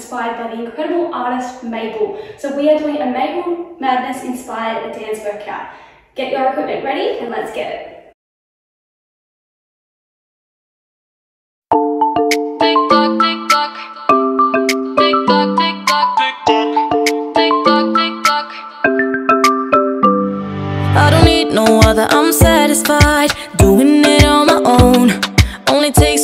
inspired by the incredible artist Mabel. So we are doing a Mabel Madness inspired dance workout. Get your equipment ready and let's get it. I'm satisfied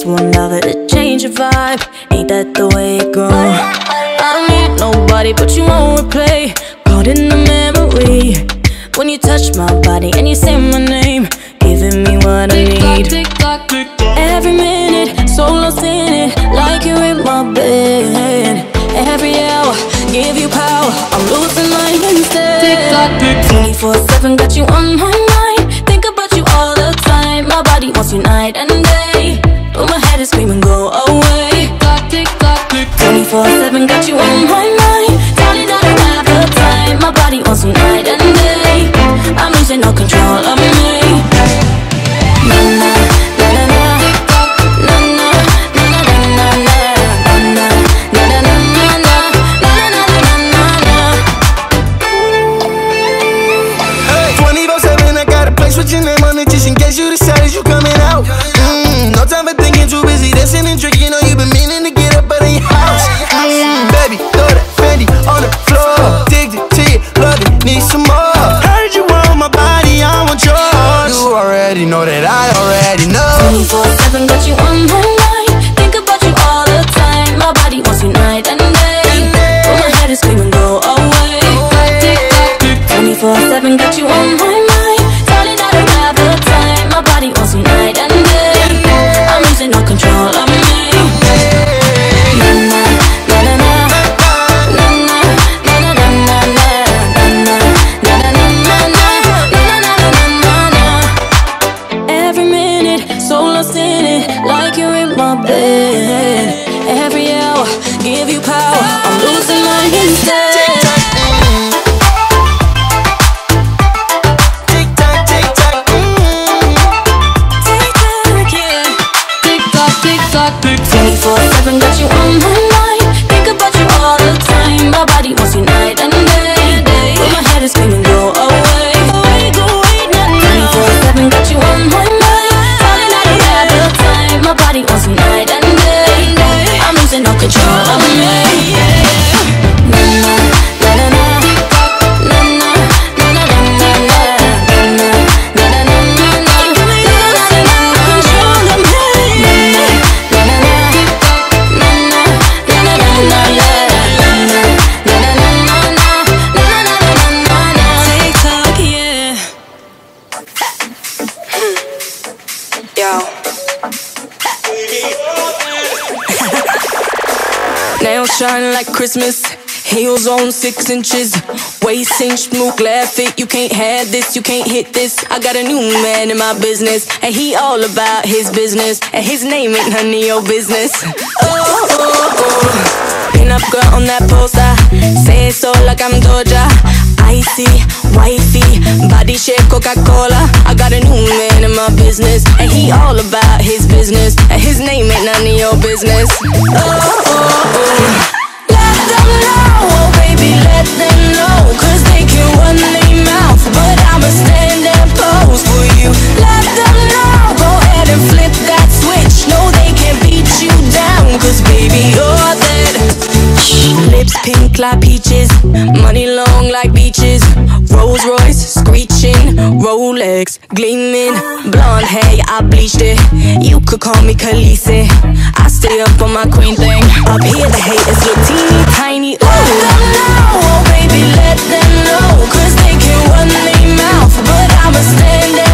One lover to change your vibe. Ain't that the way it goes? I don't need nobody, but you won't replay. Caught in the memory when you touch my body and you say my name, giving me what I need. Every minute, so lost in it, like you're in my bed. Every hour, give you power. I'm losing mine instead. 24 7, got you on my mind. Shine like Christmas. Heels on six inches. Waist inch, smooth, glad fit. You can't have this, you can't hit this. I got a new man in my business, and he all about his business. And his name ain't none of your business. Oh, oh, oh. Pin up girl on that poster. Say it so like I'm Doja. Icy, wifey, body shape Coca Cola. I got a new man in my business, and he all about his business. And his name ain't none of your business. Oh, oh, oh. Like peaches, money long like beaches. Rolls Royce screeching, Rolex gleaming. Blonde hair, I bleached it. You could call me Khaleesi. I stay up on my queen thing. Up here, the haters look teeny tiny. Ooh. Oh baby, let them know. Cause they can run their mouth, but I'ma stand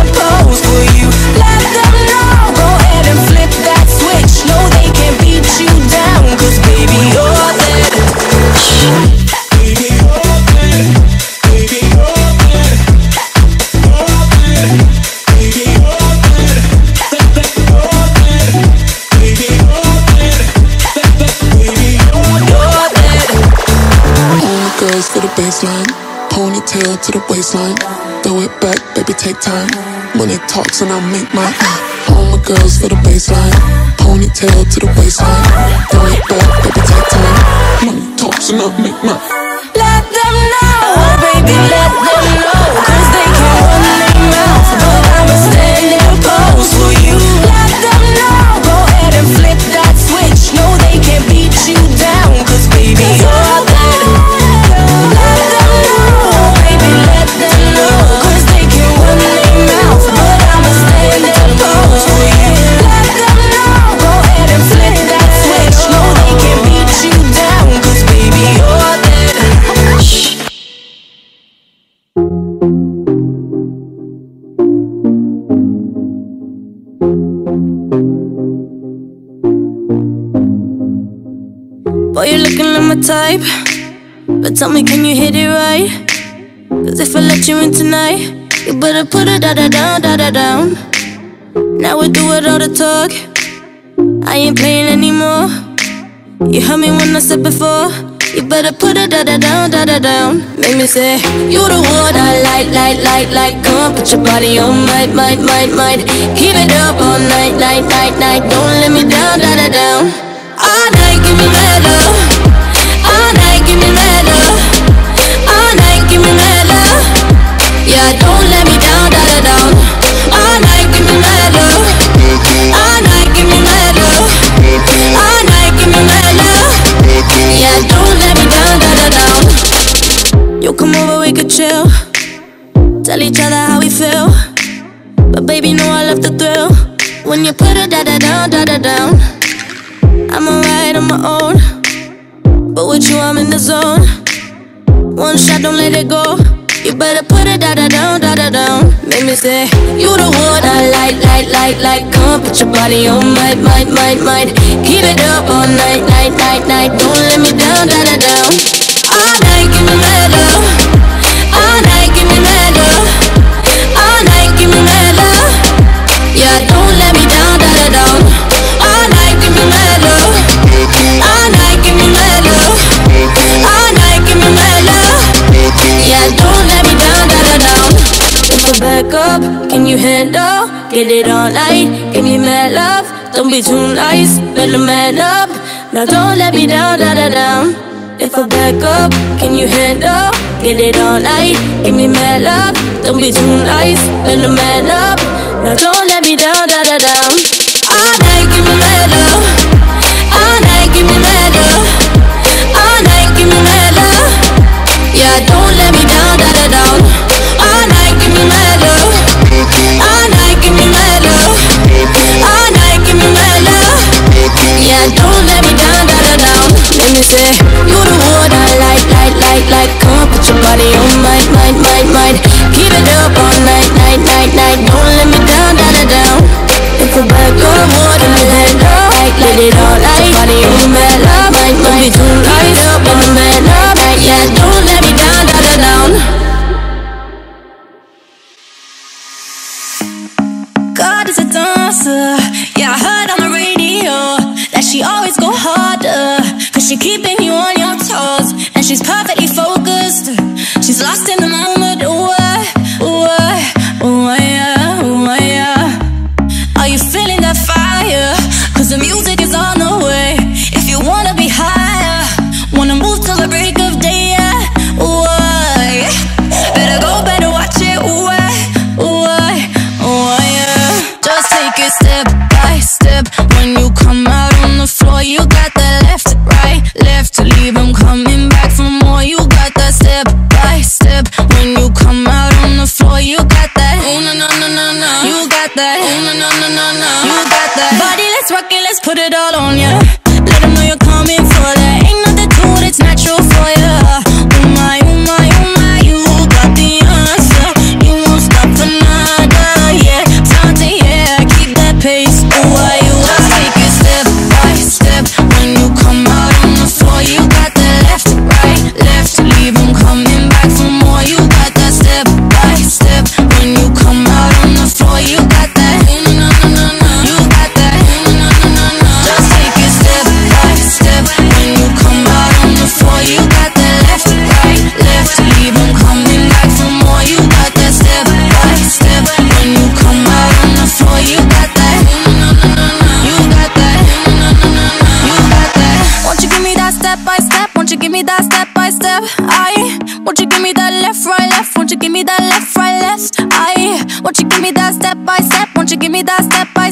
waistline. Throw it back, baby, take time. Money talks and I make mine. All my girls for the baseline. Ponytail to the waistline. Throw it back, baby, take time. Money talks and I make mine. Let them know, oh baby, let them know. Cause they can't run their mouth, but I'ma stand and pose for you. My type. But tell me, can you hit it right? Cause if I let you in tonight, you better put it da da down, da da down. Now we do it all the talk. I ain't playing anymore. You heard me when I said before. You better put it da da down, da da down. Make me say, You the one I like, like, like, like. Come on, put your body on, might, might, might, might. Keep it up all night, night, night, night. Don't let me down, da da down. All night, give me mad love. Don't let me down, down. All night, give me love. All night, give me love. All night, give me love. Yeah, don't let me down, down. You come over, we could chill. Tell each other how we feel. But baby, know I love the thrill. When you put it da da down, da da down. I'm alright on my own. But with you, I'm in the zone. One shot, don't let it go. You better put it da da down, da down. Make me say, You the one I like, like, like, like. Come put your body on, might, might, might, might. Keep it up all night, night, night, night. Don't let me down, da down. All night, give me mad love. Get it all night, give me mad love. Don't be too nice, better man up. Now don't let me down, da da down. If I back up, can you handle? Get it all night, give me mad love. Don't be too nice, better man up. Now don't let me down, da da down. All night, give me mad love.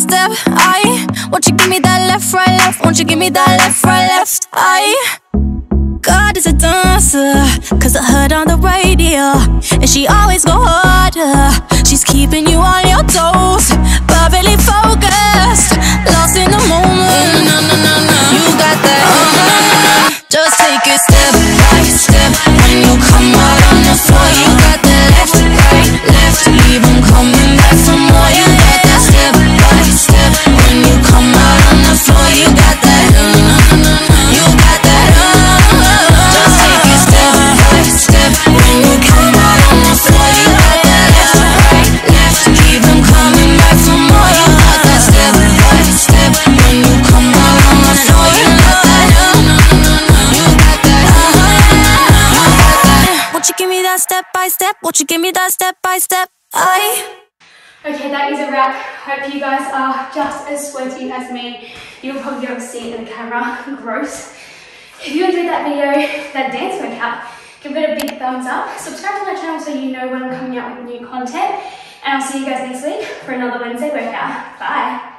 step. I won't you give me that left, right, left? Won't you give me that left, right, left? I God is a dancer, cause I heard on the radio. And she always go harder. She's keeping you on your toes, perfectly focused. Won't you give me that step by step? I. Okay, that is a wrap. Hope you guys are just as sweaty as me. You'll probably be able to see it in the camera. Gross. If you enjoyed that video, that dance workout, give it a big thumbs up. Subscribe to my channel so you know when I'm coming out with new content. And I'll see you guys next week for another Wednesday workout. Bye.